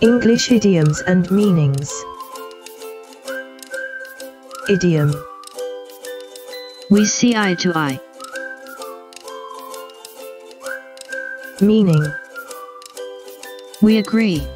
English idioms and meanings. Idiom. We see eye to eye. Meaning. We agree.